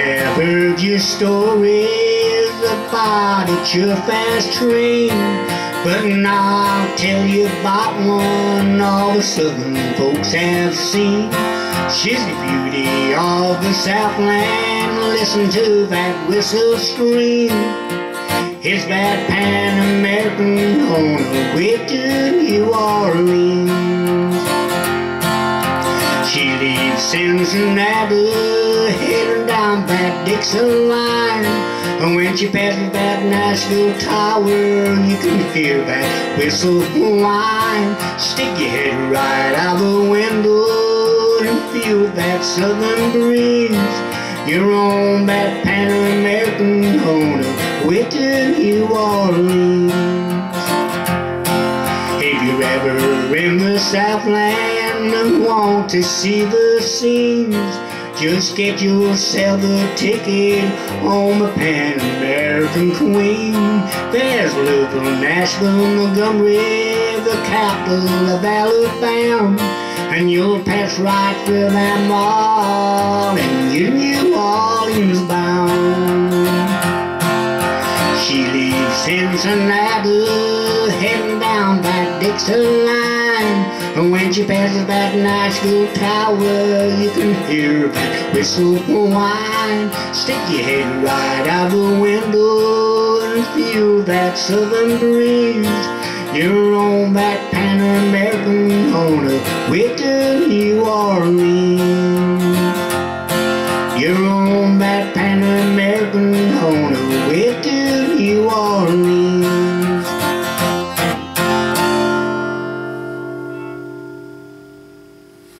have heard your stories about a sure fast train. But now I'll tell you about one all the southern folks have seen. She's the beauty of the Southland. Listen to that whistle scream. It's that Pan American on the way to New Orleans. She leaves Cincinnati, heading down that Dixon line. And when she passes that Nashville Tower, you can hear that whistle whine. Stick your head right out the window and feel that southern breeze. You're on that Pan American on way New Orleans. If you're ever in the Southland and want to see the scenes, just get yourself a ticket on the Pan American Queen. There's Louisville, Nashville, Montgomery, the capital of Alabama. And you'll pass right through them all and you're New Orleans bound. She leaves Cincinnati, heading down that Dixon line. And when she passes by the night school tower, you can hear that whistle whine. Stick your head right out the window and feel that southern breeze. You're on that Pan American on a way to New Orleans. You're on that Pan American